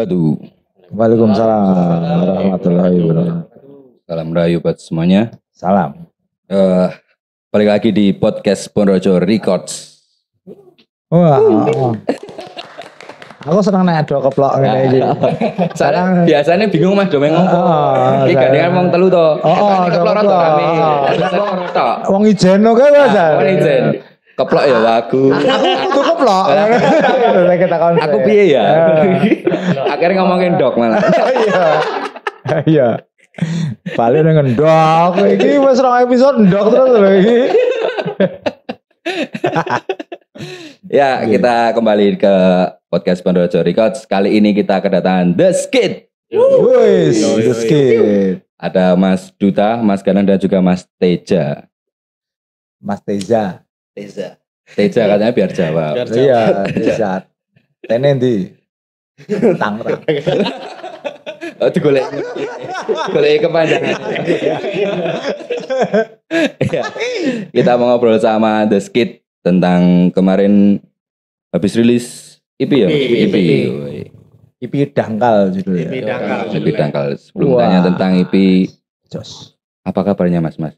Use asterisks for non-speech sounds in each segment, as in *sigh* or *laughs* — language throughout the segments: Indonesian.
wabarakatuh. Waalaikumsalam warahmatullahi wabarakatuh. Salam rayu buat semuanya. Salam. Eh, balik lagi di podcast Ponorojo Records. Wah. *laughs* Aku seneng nek do keplok iki. *laughs* Saya biasanya bingung mas domeng ngomong. Oh, Iki saya- gandengan wong telu to. Oh, oh, keplok. Oh. Keplok tok. Wong ijen kok Mas. Oh, ijen. Keplok ya lagu. Aku keplok. Kita. Aku piye ya? Akhirnya ngomongin dok malah. Iya. Iya. Balik dengan ndok. Iki wis rong episode ndok terus lho iki. Ya, kita kembali ke podcast Ponorojo Records. Kali ini kita kedatangan The Skid. Wis, the yo. skit. Ada Mas Duta, Mas Ganan dan juga Mas Teja. Mas Teza. Teza. Teja katanya biar jawab. Biar Iya, Teza. Tene ndi? Tangerang. Oh, digolek. Golek kepanjangan. Iya. Kita mau ngobrol sama The Skid tentang kemarin habis rilis IP ya? IP. IP. Dangkal judulnya. IP dangkal. IP dangkal. Sebelum tanya tentang IP, Jos. apa kabarnya Mas Mas?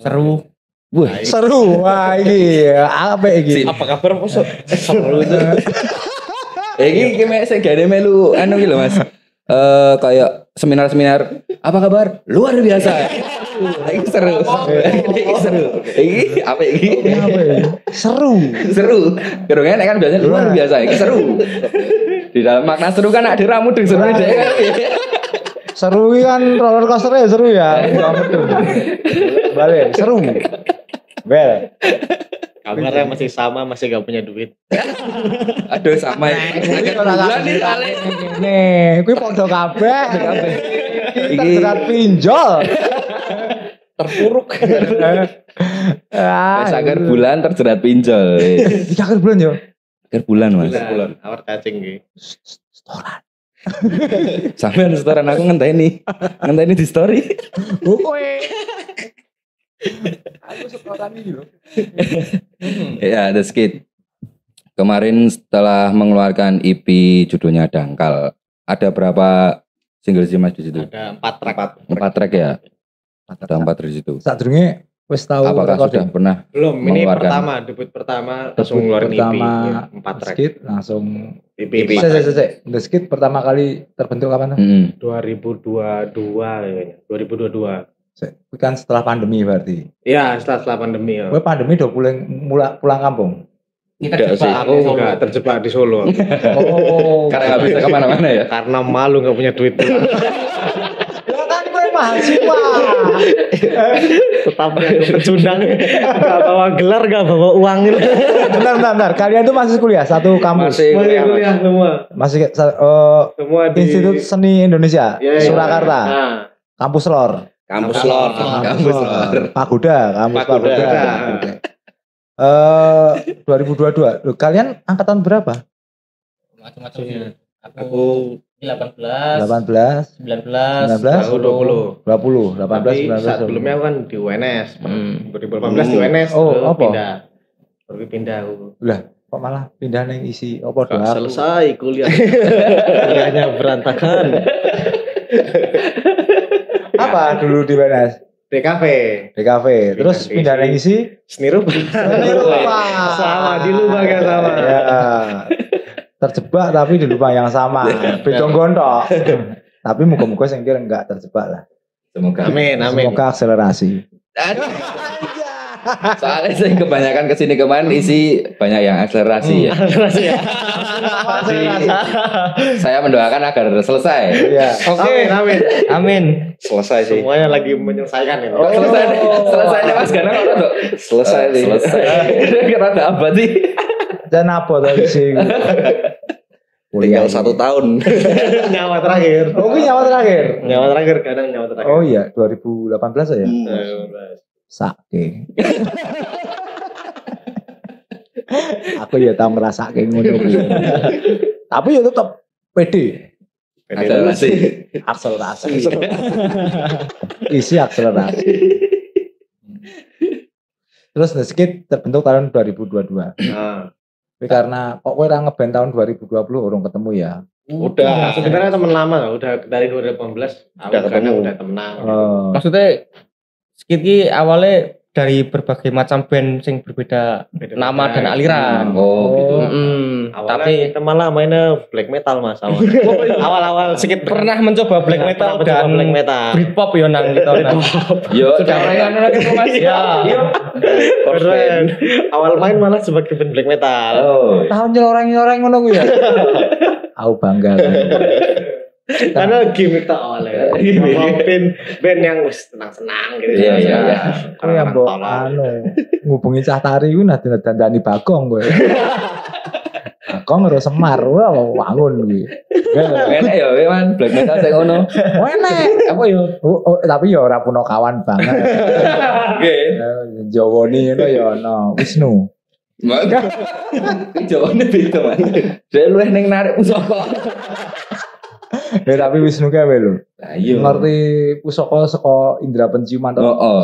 Seru. Wah, Seru. Wah, iki apa iki? Apa kabar bos? Seru itu. Eh, ini kayak saya gak ada melu anu gitu Mas. Eh kayak seminar-seminar apa kabar? Luar biasa. Ini seru. Ini seru. Ini apa ini? Iki? Seru. seru. Gerongnya kan biasanya luar biasa. Ini seru. Di dalam makna seru kan ada ramu deng seru deh kan. Seru iki kan roller coaster ya seru ya. *laughs* Balik, seru. Well, Kabarnya masih sama, masih gak punya duit. *laughs* Aduh sama. Iki Akhir ora bulan nih kali. ngene. Kuwi padha kabeh. Iki Iki- terjerat pinjol. Terpuruk. Ah, akhir bulan terjerat pinjol. Iki akhir bulan yo. Akhir bulan mas. Bulan. Awar cacing gitu. Setoran. Sampai setoran aku ngenteni. Ngenteni di story. Kowe. Aku lho. *laughs* Ya, The Skid. Kemarin setelah mengeluarkan EP judulnya Dangkal, ada berapa single sih mas di situ? Ada empat track. Empat track ya? Ada empat di situ. Sadurunge wis tahu Apakah sudah recording? pernah? Belum, ini pertama, debut pertama langsung ngeluarin EP. pertama Ya, Empat track. Skit langsung EP. Saya saya saya The Skit pertama kali terbentuk kapan? tuh? Hmm. 2022 kayaknya. 2022. Kan setelah pandemi berarti. Iya, setelah, setelah pandemi ya. Gue pandemi udah pulang pulang, pulang kampung. Tidak sih. Aku nggak terjebak di Solo. *laughs* Oh. Karena nggak bisa ke mana-mana ya. Karena malu nggak punya duit. *laughs* Ya kan gue mahasiswa. Tetap pecundang. Gak bawa gelar, gak bawa uang bentar, bentar, bentar. Kalian tuh masih kuliah satu kampus. Masih kuliah, kuliah semua. Masih eh, Semua di Institut Seni Indonesia Iya, iya. Surakarta. Nah, Kampus Lor. Kampus Kampus lor. Kampus lor. Pagoda, kampus Pagoda. Pagoda. Eh 2022. Loh, kalian angkatan berapa? macam-macam. Aku 18, 18, 19, 19, aku 20. 20, 18, Tapi 19. saat sebelumnya aku kan di UNS. Hmm. 2018 di UNS. Oh, apa? Pindah. Baru pindah aku. Kok malah pindah neng isi apa doa? selesai kuliah. *laughs* Kuliahnya berantakan. *laughs* Apa dulu di BNS? DKV. DKV. Terus Pindah pindah neng isi? Seni rupa. Seni rupa. Sama, di lubang yang sama. Ya. Terjebak tapi di lubang yang sama. Beda gontok. tapi muka-muka sing kira enggak terjebak lah. Semoga. Amin, amin. Semoga akselerasi. Aduh. Soalnya saya kebanyakan ke sini kemarin isi banyak yang akselerasi ya. Akselerasi ya. Saya mendoakan agar selesai. Iya. Oke, amin. Amin. Selesai Semuanya lagi menyelesaikan ini. Oh. Selesai deh. Selesainya Mas Gana kok tuh. Selesai nih. Selesai. Kira ada apa sih? Dan apa tadi sih? Tinggal satu tahun. *laughs* nyawa terakhir. Oh, ini nyawa terakhir. Nyawa terakhir kadang nyawa terakhir. Oh iya, 2018 ya. Eh, Sake. Aku ya tahu merasa kayak ngono kuwi. Tapi ya tetap pede. Akselerasi. Akselerasi. *laughs* Isi akselerasi. Terus The Skid terbentuk tahun 2022. Nah, Tapi karena kok kowe ora ngeband tahun 2020 urung ketemu ya. Udah, sebenarnya teman lama, udah dari 2018 Udah udah ketemu. udah temenan. Oh. Maksudnya skit ki awalnya dari berbagai macam band sing berbeda nama dan aliran. Oh, gitu. Awalnya Tapi kita malah mainnya black metal mas awal. *laughs* awal-awal sedikit pernah mencoba black metal Pernah dan black metal. Britpop ya nang gitu. Nang. Yo, sudah pernah lagi Mas. Ya. Keren. Awal main malah sebagai band black metal. Oh. Tahun nyeloreng-nyeloreng ngono ya. *laughs* Aku bangga. *laughs* kan. *laughs* Karena gimmick tak awalnya. *laughs* Mau band band yang wis tenang-senang gitu. Iya, iya, iya. Aku yang mbok anu ngubungi cah tari ku nah dandani Bagong kowe. *laughs* Bagong karo Semar, wah wangun kuwi. Enak ya, man. Black metal saya ngono. Enek. Apa yo? Oh, oh, tapi ya ora puno kawan banget. Oke. Eh, Jawoni ngono ya ono Wisnu. Maka jawabannya beda, man. Saya lu yang narik pusaka. Ya tapi Wisnu kae wae lho. Lah iya. Ngerti pusaka saka indera penciuman Oh, to. oh.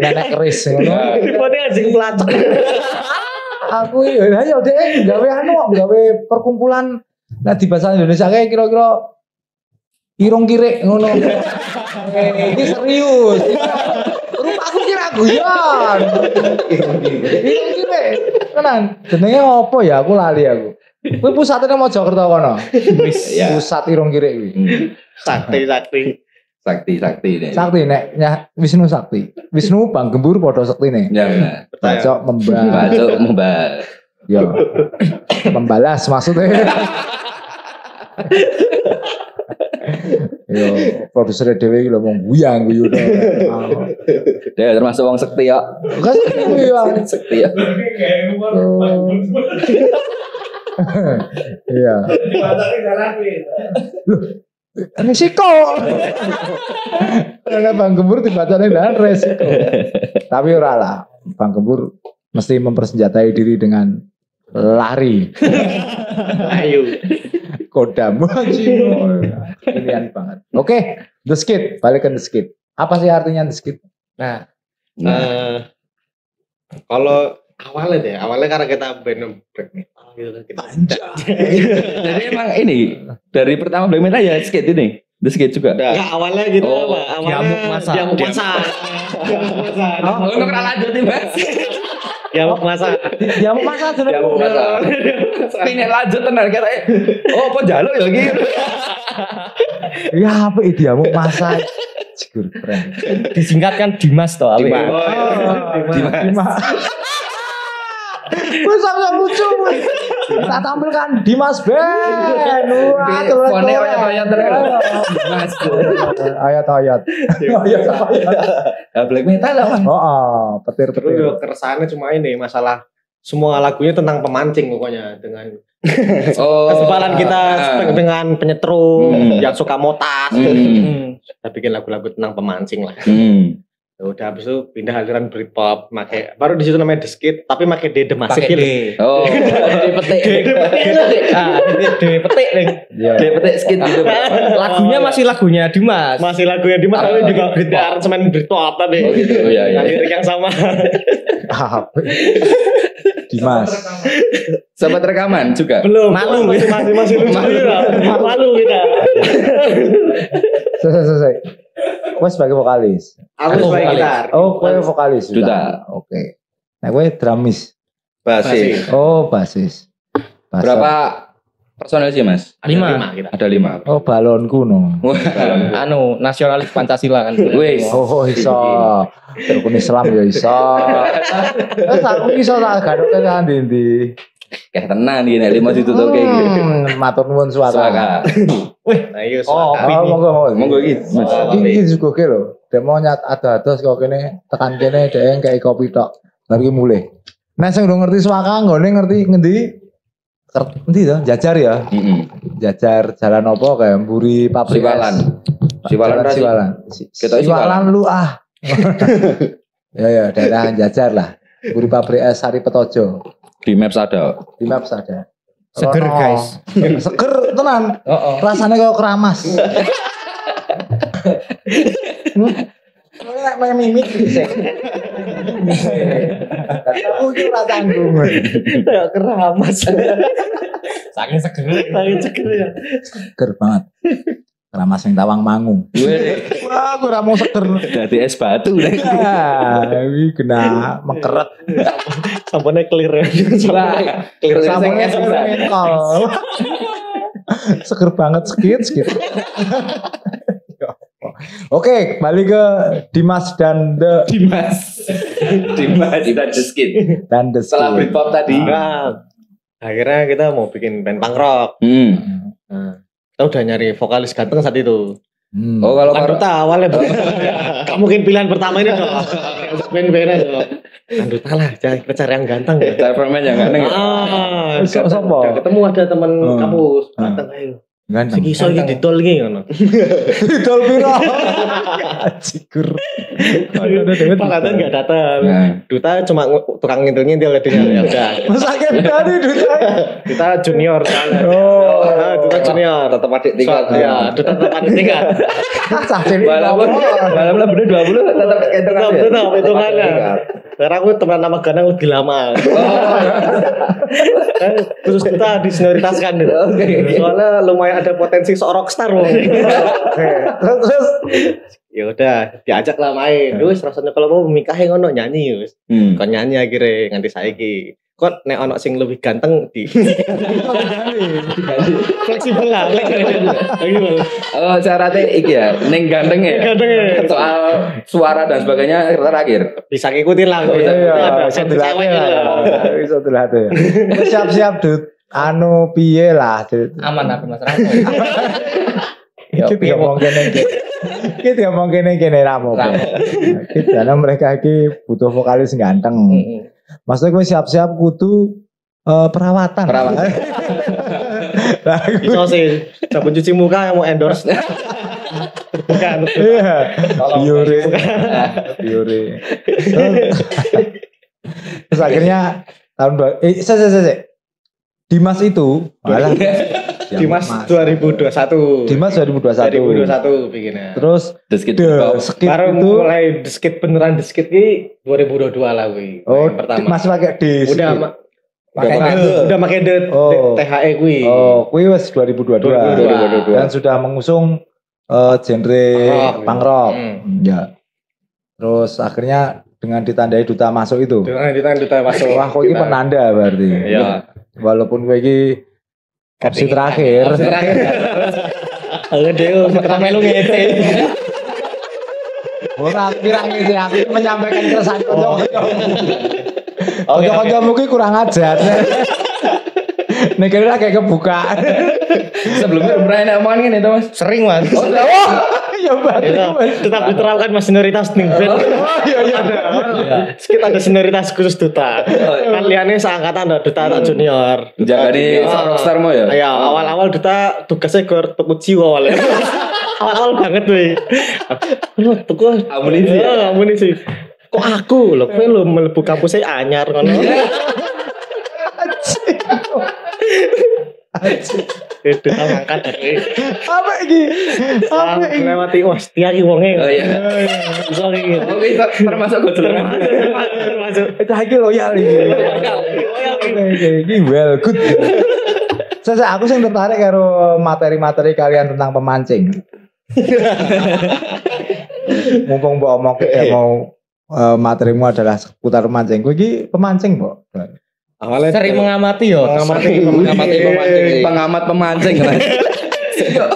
Nenek keris ngono. Tipenya anjing pelacak. Aku ya ya deh gawe anu kok, gawe perkumpulan nah di bahasa Indonesia kayak kira-kira irung kirik ngono. Eh, Ini serius. Rumah aku kira guyon. Irung kirik. Tenan. Jenenge apa ya? Aku lali aku. Kuwi pusatnya Mojokerto kono. *laughs* Ya. Pusat irung kirik kuwi. Hmm. Sakti sakti. Sakti, sakti deh. Sakti nek nyah Wisnu Sakti. Wisnu Bang Gembur padha sektine. Ya, benar. Bacok membal. Masuk membal. Ya. Membalas maksudnya. Yo, produser dhewe iki lho mau guyang guyu to. Dia termasuk wong sekti ya. Kan guyang. Sekti ya. Iya. Resiko. Karena Bang Gembur dibacane dan resiko. Tapi ora lah. Bang Gembur mesti mempersenjatai diri dengan lari. Ayo. Kodam Pilihan banget. Oke, The Skit. Balik ke The Skit. Apa sih artinya The Skit? Nah, Eh, kalau awalnya deh, awalnya karena kita band black metal gitu kita. Jadi emang ini dari pertama Black Metal ya skate ini. The skate juga. Enggak, awalnya gitu Oh, apa? Awalnya diamuk masa. Diamuk. masa. Diamuk masa. Oh, lu kena lanjut nih, Mas. Diamuk masa. Ya mau masa Ya mau masa. Ini lanjut tenan katanya. Oh, apa jaluk ya gitu. Ya apa itu ya mau masa. Cikur keren. disingkatkan Dimas toh. Awi. Dimas. Dimas. Dimas. Wes sangat lucu. Kita tampilkan Dimas Band. Wah, keren. oyat-oyat terus. Ayat-ayat. Ayat-ayat. Ya Black Metal lah, Mas. Oh, Terus petir-petir. keresahannya cuma ini masalah semua lagunya tentang pemancing pokoknya dengan Oh. kesempalan kita Ah. dengan penyetrum Hmm. yang suka motas. Hmm. kita bikin lagu-lagu tentang pemancing lah Hmm. Ya udah habis itu pindah aliran Britpop make baru di situ namanya The Skit tapi make D masih Pakai D. Oh, *laughs* dipetik. Ah, D petik nih. Iya. Dipetik skit gitu. Lagunya masih lagunya Dimas. masih lagu yang Dimas tapi juga Britpop aransemen Britpop tapi Oh gitu. Oh, iya, iya. Yang lirik yang sama? *laughs* Dimas. Sempat rekaman juga. belum Malu. masih masih masih lucu malu kita Selesai, selesai. Gue sebagai vokalis. aku Aku sebagai vokalis. gitar Oh, gue vokalis. Duta. Oke. Nah, gue dramis. Basis. Oh, basis. Bass. Berapa personel sih, Mas? Ada Lima. lima kita Ada lima. Oh, balonku no. Anu, nasionalis Pancasila kan. Wis. Oh, iso. Rukun Islam ya iso. *laughs* Terus aku iso tak gadok ke ndi-ndi. Kayak tenang nih, nek lima ditutup kayak gitu. Hmm, matur nuwun suaka. Suaka. *laughs* nah iya Oh, suaka. Oh, monggo monggo. Monggo iki, Mas. Iki juga ke lho. Demo nyat ada-ada kok kene tekan kene dhek kayak kopi tok. Ki mulih. Nah, sing udah ngerti suaka nggone ngerti ngendi? Endi to? Jajar ya. Heeh. Jajar jalan apa kayak Mburi pabrik Siwalan. Siwalan. Siwalan. Siwalan lu ah. *laughs* ya ya daerah Jajar lah. Mburi pabrik es Sari Petojo. Di Maps ada. Di Maps ada. Seger, Rono. guys. *laughs* Seger tenan. Oh, oh. Rasanya kayak keramas. *laughs* Nek main mimik bisa. Aku ora tanggung. kayak keramas *laughs* Saking seger. Saking seger ya. Seger banget. Keramas yang tawang mangung. Wah, aku ramu seger. Dadi es batu. Ah, ini kena mekeret. Sampai clear ya. Clear sing bisa. mentol. Seger banget sekit sekit. Oke, balik ke Dimas dan the Dimas. Dimas dan The Skin. dan the Setelah Skin. Britpop tadi. Nah, akhirnya kita mau bikin band punk rock. Hmm. Kita udah nyari vokalis ganteng saat itu. Hmm. Oh kalau Kan karo Duta awalnya Bu. *laughs* Gak mungkin pilihan pertama ini dong. Band-bandnya dong. Kan Duta lah, kita cari yang ganteng ya. Cyberman yang ganteng. ya? Ah? Udah ketemu ada teman Hmm. kampus, Hmm. ganteng ayo. Ganteng. Sing iso iki didol iki ngono. *laughs* Idol piro? Cikur. Pakatan enggak datang. Nah. Duta cuma tukang ngintil-ngintil dia ya udah. Sakit dari duta. Duta junior. Oh. Ah, Duta junior. Tetap adik tingkat. Ya, Duta tetap ada tingkat. *laughs* Cah cilik. Walaupun walaupun bener 20 tetap hitungan Tetap ya. Karena aku teman nama Ganang lebih lama. *laughs* Khusus Duta disenioritaskan gitu. Oke. Soalnya lumayan ada potensi seorang rockstar wong. Terus *laughs* terus ya udah diajak lah main. Terus rasanya kalau mau mikahe ngono nyanyi wis. Hmm. Kon nyanyi akhirnya nganti saiki. Kok nek ono sing lebih ganteng di *laughs* fleksibel lah. Fleksibel. Oh, syaratnya iki ya, ning ganteng ya. Ganteng ya. Soal suara dan sebagainya terakhir. Bisa ngikutin lah. Oh, iya, bisa dilatih. Bisa dilatih. Siap-siap Dut. Anu piye lah. Aman aku Mas Ramo. Ya, *laughs* Kita ngomong kene iki. Ngomong kene kene. Kita karena mereka iki butuh vokalis ganteng. Maksudnya gue siap-siap kudu eh, perawatan. Perawatan. *laughs* Lah, Bisa sih. Sabun cuci muka yang mau endorse. Bukan. Iya. Biore. Terus akhirnya tahun dua eh saya saya saya Dimas itu malah *laughs* Dimas 2021. Dimas 2021. 2021 bikinnya. Terus The Skid The. Skit Baru itu mulai deskit beneran deskit ki 2022 lah wi. oh Yang pertama. masih pakai di udah Skit. ma- pakai udah, pakai de, Oh. THE kuwi. Oh, kuwi wis 2022. 2022. Dan sudah mengusung eh, genre Rock. punk rock. Hmm. Ya. Terus akhirnya dengan ditandai duta masuk itu. Dengan ditanya duta masuk. Wah, kok ini penanda berarti. Iya. Walaupun gue ini opsi terakhir. Opsi terakhir. Aku dewe kita melu ngete. Ora pirang iki aku menyampaikan keresahan kanca-kanca. Kanca-kanca mungkin kurang ajar. Nek kira kayak kebuka. Sebelumnya pernah enak omongan ini tuh mas. Sering mas. Oh, Ya Itu bagus. tetap diterapkan mas senioritas nih. Oh iya iya. Kita ada senioritas khusus duta. Kan liane seangkatan ada duta tak junior. Oh. rockstar mau ya. Ya awal-awal duta tugasnya gue tuku jiwa awalnya. *laughs* awal-awal banget weh. Lu tuku Amunisi ya? Ya, amunisi. Kok aku lho, kowe lho mlebu kampusnya anyar ngono. *laughs* Itu ngangkat dari Apa iki? Apa iki? lewati wah setia ki wonge. Oh iya. Iso gitu. Oke, ter- termasuk gue Termasuk. Cah iki loyal iki. Iki well good. Saya aku sing tertarik karo materi-materi kalian tentang pemancing. Mumpung mbok omong mau eh, materimu adalah seputar pemancing. Kowe iki pemancing, Mbok. Awalnya Sering mengamati yo. mengamati mengamati pemancing, pengamat pemancing kan. *laughs*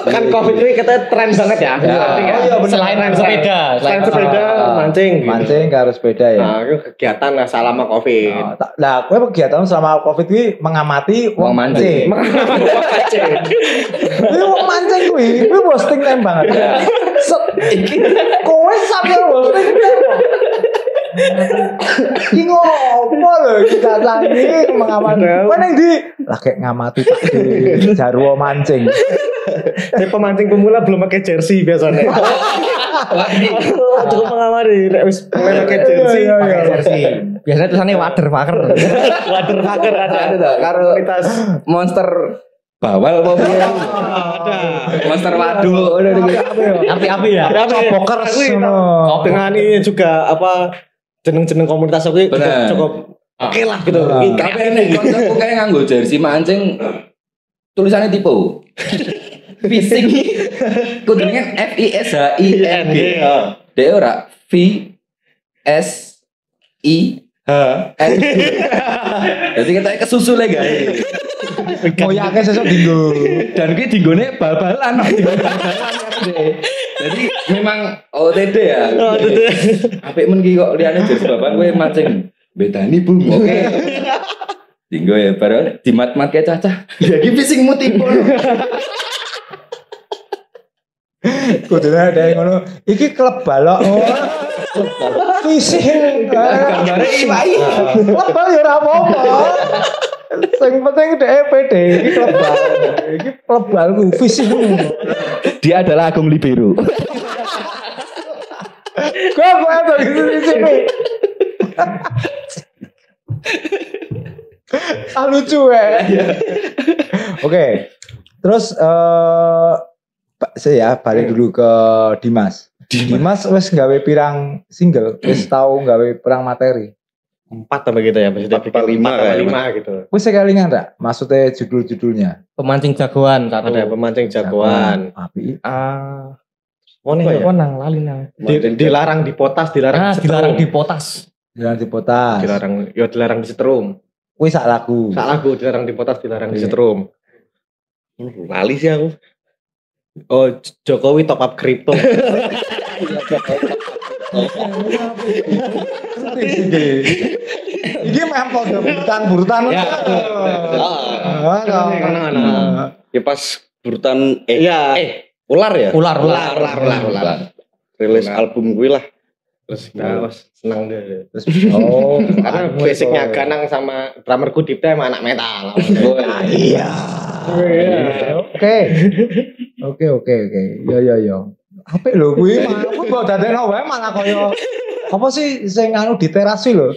kan covid ini kita tren banget ya. Ya. Nggak? Oh, iya, bener. Selain Tren sepeda, Selain sepeda, Ah, mancing. gitu. Mancing karo sepeda ya. Nah, itu kegiatan lah selama covid. Oh, tak- Lah, kowe kegiatan selama Covid kuwi mengamati wong Wong mancing. mancing. Mancing. *laughs* Kuwi wong mancing kuwi, kuwi posting time banget. Set. Kowe sampe posting Iki ngopo lho iki datangi mengamati. Kowe ning ndi? Lah kayak ngamati Pak di Jarwo mancing. Ini pemancing pemula belum pakai jersey biasanya. *laughs* Cukup mengamati, nek wis pakai jersey, Iya, iya, pakai iya. jersey. Biasanya tulisannya water fucker. Water fucker ada. Ada karo monster bawal apa piye? ada. Monster waduk udah gitu. Api-api ya. Aku ngono. dengan ini juga apa jeneng-jeneng komunitas aku cukup cukup oke lah gitu. Ah. Ini Tapi ini konsepku kayak nganggo jersey mancing tulisannya tipe. Phishing *laughs* kudune kan F I S H I N G. Dia ora V S I N G. Jadi kita kesusu le *laughs* Mau yakin sesuk dinggo. Dan ki dinggone bal-balan, bal-balan. *laughs* Jadi memang OTD ya. OTD. Apik men ki kok liyane jelas bapak kowe mancing. Bedani bung, oke. Dinggo ya baru di mat-mat kayak cacah. Ya ki fishing tipe. *laughs* Kudune ada yang ngono. Iki klub balok. Fishing. Gambare iwai. Klub bal ya ora apa-apa. Sing penting dhek pede iki klub bal. Iki klub bal ku fishing. Dia adalah Agung Libero. Kok apa itu di sini? Ah, lucu ya. Oke. Terus eh saya balik dulu ke Dimas. Dimas wes gawe pirang single, *clears throat* wes tahu gawe pirang materi. Empat apa gitu ya maksudnya Empat apa lima empat lima gitu. Wes kelingan enggak? Maksudnya judul-judulnya. Pemancing jagoan satu. Ada pemancing jagoan. Api. Ah, Oh, ya? nang lali nang. Di- dilarang di potas, dilarang Ah, di dilarang di setrum. potas. Jalan di potas. dilarang ya dilarang di setrum. Wes sak lagu. Sak lagu dilarang di potas, dilarang di Iya. setrum. Lali sih aku. Oh, Jokowi top up kripto. Iki meh padha burutan-burutan. Ya. Ah, Kenangan, ah. ya pas burutan eh iya eh ular ya Ular, ular ular ular, ular. rilis Ular. album gue lah terus kita was senang deh Terus oh, *laughs* karena basicnya. Ganang sama drummerku Dipta emang anak metal *laughs* Iya. Oke. Oke oke oke. Ya ya ya. Apik lho kuwi kuwi kok dadekno wae malah kaya apa sih sing anu di teras sih lho.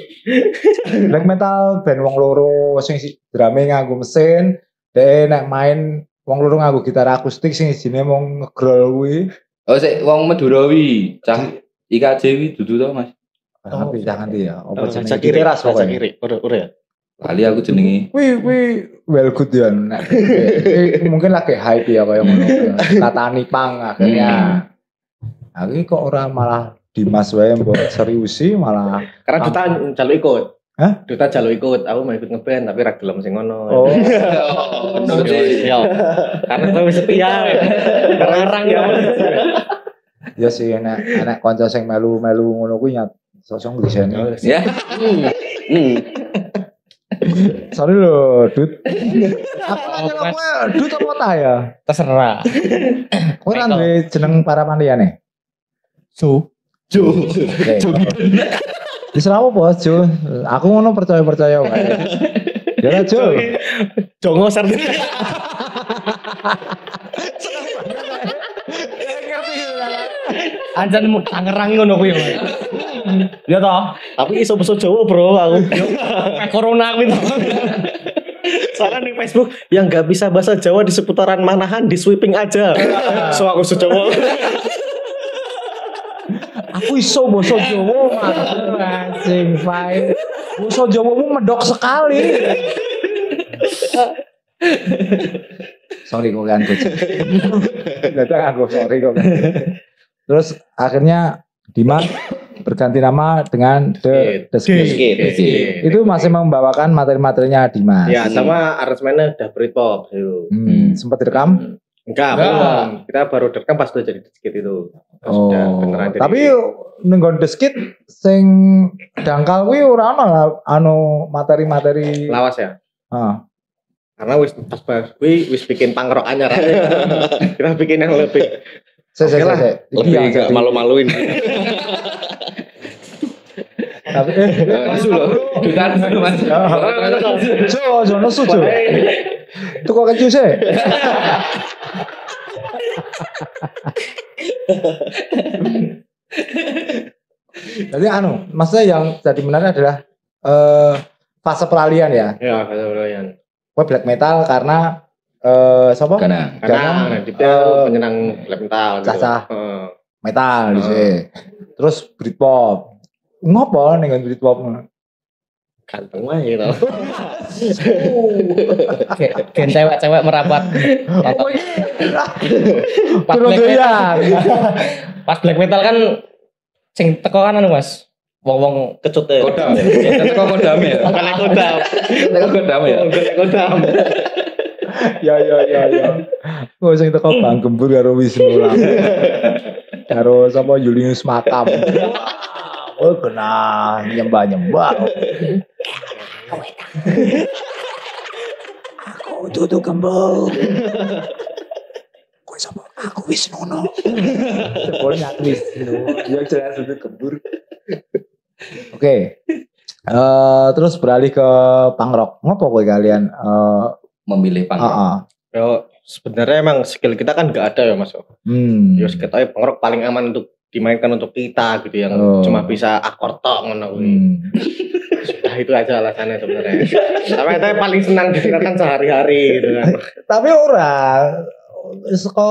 Black metal band wong loro sing si drame nganggo mesin, dhek nek main wong loro nganggo gitar akustik sing isine mau ngegrol kuwi. Oh, sik wong Madurawi, cah IKJ wi dudu to, Mas. Tapi jangan dia. Apa Baca jenenge? Di teras pokoknya. kiri udah ya Kali aku jenenge. Wih, wih, well good ya. *laughs* Mungkin lagi hype ya kayak ngono. Katani pang akhirnya. Aku ini kok orang malah Dimas wae mbok serius sih malah. karena Duta jalur ikut Hah? Duta jalur ikut aku mau ikut ngeband tapi ra gelem sing ngono Oh, *laughs* sih. Ya. karena aku setia Larang ya. ya sih enak enak kanca sing melu-melu ngono kuwi nyat sosok ngiseni. Ya. Sorry lho, Dut. Aku nanya lo kowe Dut apa ta ya? Terserah. Kowe kan duwe jeneng para paniyane. So, Jo. Oke. Wis ora apa, Jo. Aku ngono percaya-percaya wae. Ya lah, Jo. jongo ser anjan tangerang ngono kuwi. Ya toh. tapi iso basa Jawa bro aku Kayak corona kuwi toh. Soalnya di Facebook yang nggak bisa bahasa Jawa di seputaran Manahan di sweeping aja. so aku se Jawa. Aku iso basa Jawa, anjing, fine. Basa Jawamu medok sekali. sorry kok kan kucing. Datang aku sorry kok. kan. Terus akhirnya Dimas berganti nama dengan The The Skit. Itu masih membawakan materi-materinya Dimas. Ya sama aransemennya udah Britpop dulu. Hmm, sempat direkam? Enggak, Enggak. belum. Kita baru direkam pas udah jadi skit itu. Pas Oh, beneran jadi- tapi nenggon The Skit sing dangkal kuwi ora ana lah, anu materi-materi. lawas ya. Ah. Karena wis pas pas gue wis bikin pangrok anyar. *laughs* Kita bikin yang lebih Se, se, Oke lah. Iki lebih nggak jadi- malu-maluin. Tapi eh, Nesu loh. Duta nesu, Mas. Jo nesu jo. Itu kok kecil sih. Jadi anu, maksudnya yang jadi menarik adalah eh fase peralihan ya. ya, kata kalian. Gue black metal karena eh Karena Jangan, nah, dia eh, penyenang black metal gitu. cah-cah. Heeh. metal di sini. Terus Britpop. Ngopo nih kan Britpop? ganteng mah gitu. Ge- *laughs* Gen cewek-cewek merapat. *laughs* Pas Turun black metal, pas black metal kan sing teko kan anu Mas. Wong-wong Kecut ya. Kodam ya. Kita kok kodam ya. Kodam. Kok kodam ya. Kodam. Ya ya ya ya. Oh sing teko Bang Gembur karo Wisnu lah. *laughs* Karo sapa Julius Makam. Oh kena nyembah-nyembah. Aku Dudu Gembur. Kowe sapa? Aku Wisnu no. Pokoknya aku Wisnu. Dia jelas Dudu Gembur. Oke. Eh terus beralih ke pangrok. Ngopo kowe kalian eh Memilih pang. Heeh. Yo, sebenarnya emang skill kita kan nggak ada ya mas. Hmm. Yo, kita pengrok paling aman untuk dimainkan untuk kita gitu yang Oh. cuma bisa akord tok ngono. Hmm. *laughs* Sudah itu aja alasannya sebenarnya. Tapi kita paling senang dengarkan sehari-hari gitu kan. *laughs* Tapi ora saka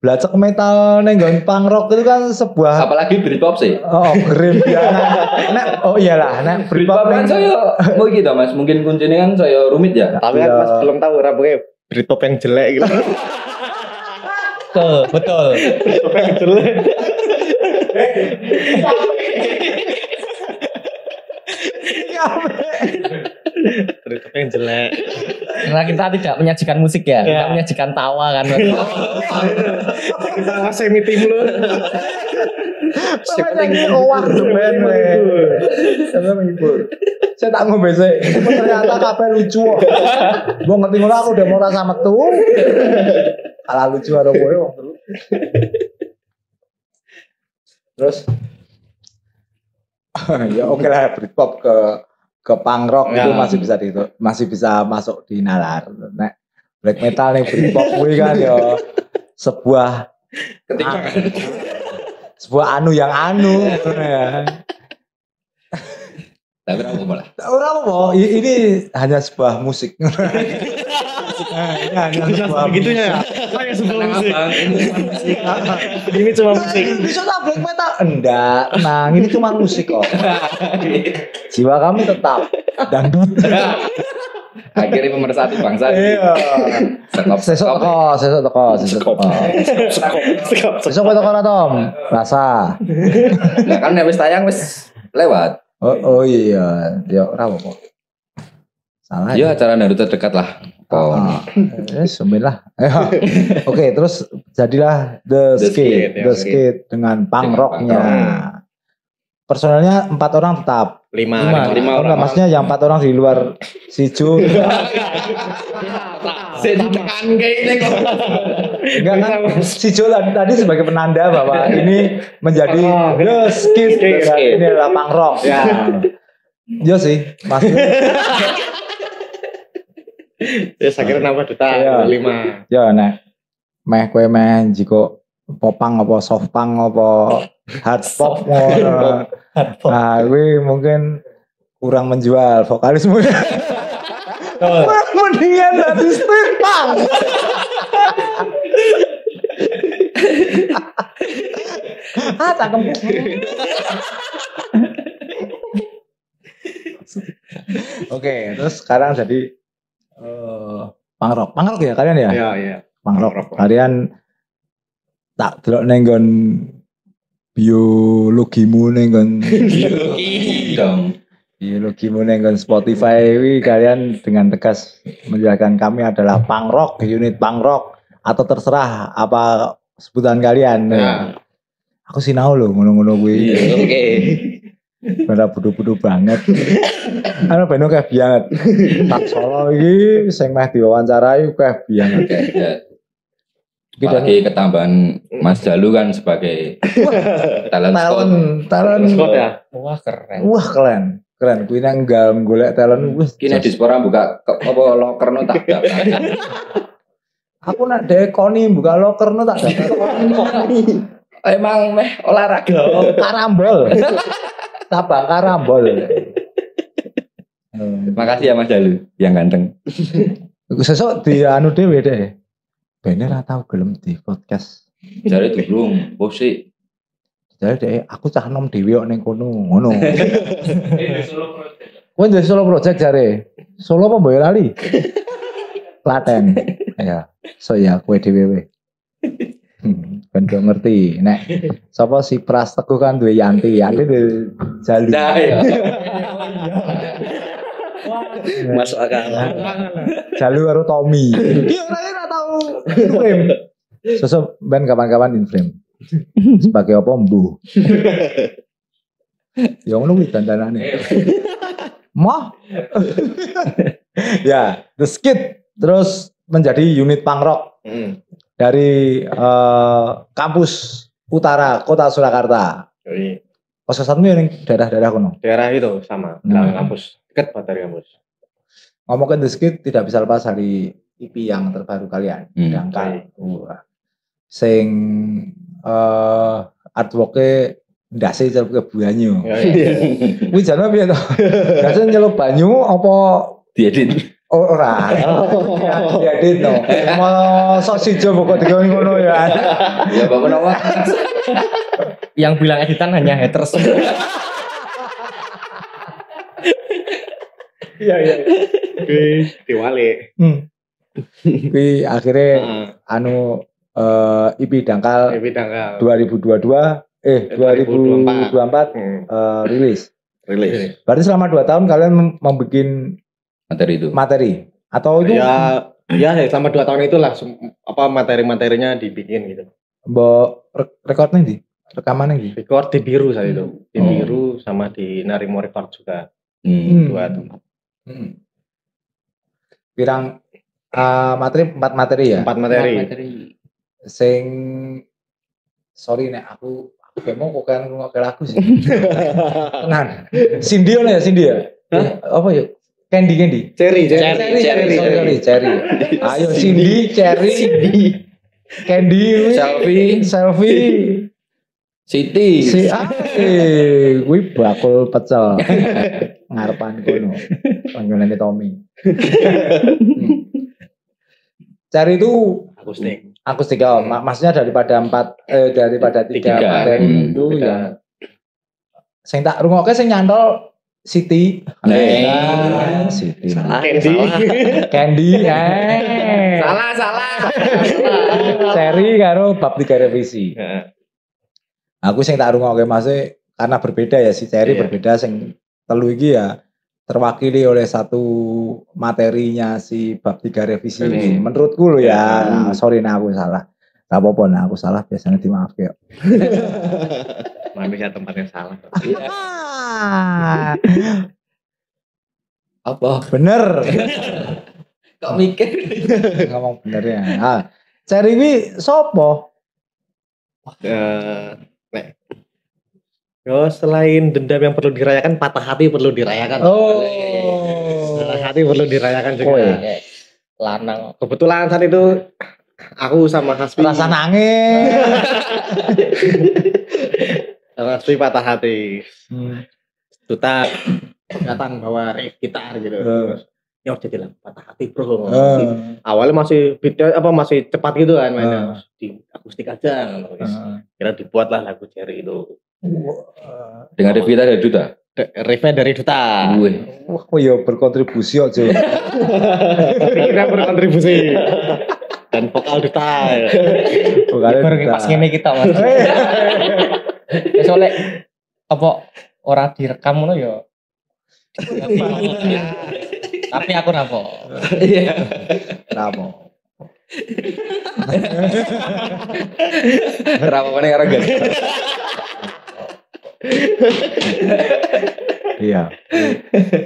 blacek metal ning nggon punk rock itu kan sebuah Apalagi Britpop sih. oh grim ya. *laughs* Nek oh iyalah nek Britpop kan saya mau gitu mas. Mungkin kuncinya kan saya rumit ya. Tapi kan Iya. mas belum tahu rambutnya Britpop yang jelek gitu. Betul, betul. Britpop yang jelek. Britpop yang jelek. Karena kita tidak menyajikan musik ya, kita Ya. menyajikan tawa kan. Sama semi tim lu. Nyanyi owak ben we. Sama menghibur. Saya tak ngombe sih. Ternyata kabeh lucu. Gua ngerti ngono aku udah mau rasa metu. Kalah lucu karo kowe wong telu. Terus *laughs* ya oke lah Britpop ke ke punk rock Ya. itu masih bisa di masih bisa masuk di nalar. Nek black metal nih Britpop kuwi kan ya sebuah Ketika sebuah anu yang anu ya. tapi aku malah. Orang apa? I- Ini hanya sebuah musik. *laughs* ini hanya sebuah Begitunya ya. Saya sebuah musik. Abang, ini cuma musik. Ini cuma musik. *laughs* Black metal? Enggak, tenang. Ini cuma musik kok. *laughs* Jiwa kami tetap dangdut. *laughs* Akhirnya pemersatu bangsa. Iya. Sekop, Sesuk sekop. teko, sesuk teko, sesuk teko. Sekop. Kowe teko Tom? Rasa. Nah kan wis tayang wis lewat. Oh, oh iya, ya ora apa-apa. Salah. Ya acara Naruto terdekat lah. Oh. Ah, eh, sembilan lah. *laughs* Ya. Oke, terus jadilah The, The Skate, Skate, The Skate. Skate dengan punk rocknya. punk Personelnya empat orang tetap. Lima. Lima. Lima Oh, orang. enggak, maksudnya yang empat orang di luar si Ju. *laughs* Saya ditekan kayak ini kok. Enggak kan? Si Jo tadi sebagai penanda bahwa *laughs* ini menjadi Oh, The Skate. Skate. Ini adalah punk rock. Ya. Iya sih, maksudnya Ya saya kira nambah duta. Iya. Lima. ya nek meh kowe meh jiko popang apa soft punk apa hard *laughs* pop ngono. Nah, gue mungkin kurang menjual vokalismu. *laughs* Mendingan nanti street punk. ah, cakep. Oke, terus sekarang jadi eh rock. Punk rock ya kalian ya? Iya, iya. Rock. Kalian tak delok ning nggon biologimu ning nggon *laughs* Dong. biologimu ning nggon Spotify wi kalian dengan tegas menjelaskan kami adalah punk rock, unit punk rock atau terserah apa sebutan kalian. Ya. Aku sinau loh ngono-ngono kuwi. Iya, Oke. Bener bodoh-bodoh banget. Anu beno kayak banget. Tak solo iki sing meh diwawancarai kayak banget. Apalagi ketambahan Mas Jalu kan sebagai talent scout. Talent, talent. Scott ya. Wah keren. Wah keren, keren. Kuwi nang gal golek talent wis. Kini dispora buka apa loker no tak daftar. Aku nak dekoni buka loker no tak dapat. Emang meh olahraga. karambol. Tabak karambol. Hmm. Makasih ya Mas Jalu yang ganteng. Sesuk di anu dhewe deh. Bene ra tau gelem di podcast. Jadi durung, posisi. Jadi deh, aku cah nom dhewe kok ning kono, ngono. *laughs* Kowe dari Solo Project jare. Solo apa Boyolali? *laughs* Klaten. Ya. So ya kowe dhewe. Hmm, ben gak ngerti. Nek sapa si Pras Teguh kan duwe Yanti, Yanti duwe Jalu. Nah, ya. *laughs* Masuk akal. Jalu karo Tommy. Iya, orangnya ora tahu inframe. Sosok ben kapan-kapan inframe. Sebagai apa mbu? ya ngono kuwi dandanane. Mah. *laughs* ya, The Skid terus menjadi unit punk rock Hmm. Dari eh, kampus utara kota Surakarta. Jadi, Kos-kosanmu yang daerah-daerah kono. daerah itu sama, Hmm. belakang kampus, dekat banget dari kampus. Ngomongin Skid tidak bisa lepas dari EP yang terbaru kalian. Hmm. Dangkal. Wah. Sing eh artworknya ndase celup ke banyu. Kuwi *laughs* jane piye to? Ndase nyelup banyu apa Diedit. Oh, ora? Ya edit no. Mosok sijo pokok digawe ngono ya. Ya bapak nama. Yang bilang editan hanya haters. Iya, iya. Oke, diwali. Hmm. Kuwi akhirnya Heeh. anu eh IP dangkal Tapi tanggal 2022 eh 2024 Hmm. eh, rilis. Rilis. Berarti selama 2 tahun kalian mem- membuat Materi itu. materi atau itu Ya, ya selama dua tahun itulah apa materi-materinya dibikin gitu. mbok re- recordnya di rekamannya di Record di biru saat itu, di Oh. biru sama di Narimo Record juga Hmm. dua tempat. Hmm. Pirang eh, materi empat materi ya. Empat materi. Sing sorry nek aku aku gak mau kok kan ngomong lagu sih. *laughs* Tenan. Cindy ya Cindy ya? Eh, apa ya? Candy Candy. Cherry, Cherry, cherry, sorry, sorry, cherry. Ayo Cindy, cherry, Candy, wi. Selfie. selfie, Siti. si eh, gue bakul pecel ngarepan kono, panggilannya Tommy. Cari itu Akustik. akustik oh, mak- maksudnya daripada empat eh daripada tiga, Tiga. materi Hmm, itu beda. ya sing tak rungokke sing nyantol Siti Neng. Siti Candy. Candy eh Salah, salah. seri karo bab tiga revisi Heeh. aku sing tak rungokke masih karena berbeda ya si Cherry Iya. berbeda sing telu iki ya terwakili oleh satu materinya si bab tiga revisi Revisi. ini. Menurutku lo ya, Hmm. sorry nah aku salah. Gak apa-apa nah aku salah biasanya dimaafkan. *laughs* Manusia tempatnya salah. *laughs* Apa? Bener. *laughs* Kok mikir? Ngomong bener ya. Ah, Cherry ini sopo? Eh, nek. Yo selain dendam yang perlu dirayakan, patah hati perlu dirayakan. Oh. Patah hati perlu dirayakan juga. Kowe. Lanang. Kebetulan saat itu aku sama Hasbi Rasa nangis. *laughs* Hasbi patah hati. Hmm. Duta datang bawa riff gitar gitu. Terus, ya udah bilang patah hati bro. Eh, Awalnya masih beat apa masih cepat gitu kan mainnya. Eh. Di akustik aja. Eh. Kira dibuatlah lagu Cherry itu. Wah, Dengan review tadi ada duta. Riffnya dari Duta. Gue. Wah, kok ya berkontribusi aja. *laughs* Kita berkontribusi. Dan vokal Duta. Bukannya Baru kita. pas ngene kita mas. *laughs* Ya, Soalnya apa ora direkam ngono ya. Tapi aku rapo. Kenapa? Kenapa mana karo gak? Iya.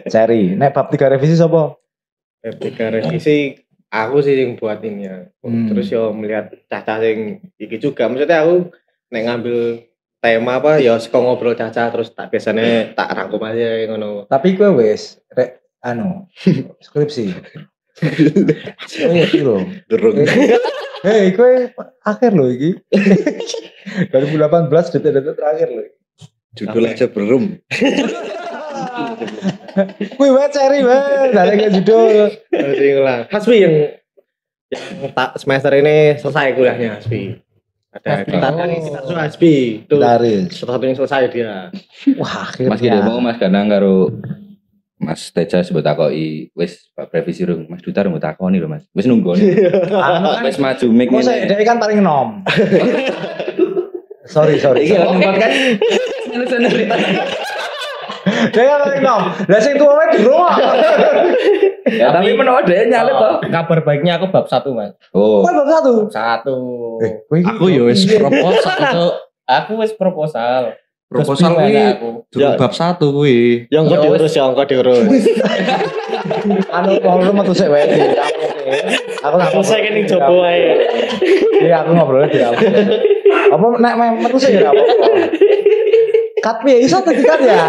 Cherry. Nek bab tiga revisi sapa? Ketika revisi aku sih yang buatinnya. Hmm. Terus yo melihat Caca yang iki juga. Maksudnya aku nek ngambil tema apa ya suka ngobrol Caca terus tak biasanya tak rangkum aja ngono. Tapi kowe wis rek anu skripsi. Oh *laughs* iya piro? Durung. Hei, kowe akhir lho iki. 2018 detik-detik terakhir lho. Judul aja belum. Kowe wae cari wae, dari ke judul. Hasbi yang yang tak semester ini selesai kuliahnya Hasbi. Ada kita tuh Hasbi. Itu Daris. satu-satunya selesai dia. Wah, akhirnya. Mas Gede mau Mas Ganang karo Mas Teja sebut takoki wis Pak revisi rung Mas Duta rung takoni lho Mas. Wis nunggu. Kan *laughs* Wis maju saya ngene. dia kan paling nom. *laughs* sorry sorry. Iki lho *laughs* ning podcast. Nulis cerita. Dia paling nom. Lah sing tuwa wae di rumah. Ya tapi menawa dhewe nyalip to. Oh, kabar baiknya aku bab satu mas Oh. Kowe bab satu. satu Eh, Aku ya wis proposal untuk aku wis proposal proposal kuwi aku durung Ya. bab satu kuwi. Yang kok diurus ya, kok diurus. *laughs* anu kalau lu metu sik wae. Aku tak Selesai kan yang jopo ae. Iya, aku ngobrolnya di aku. Apa nek me- metu sik ya apa? Katpi ya, ison tuh kita ya.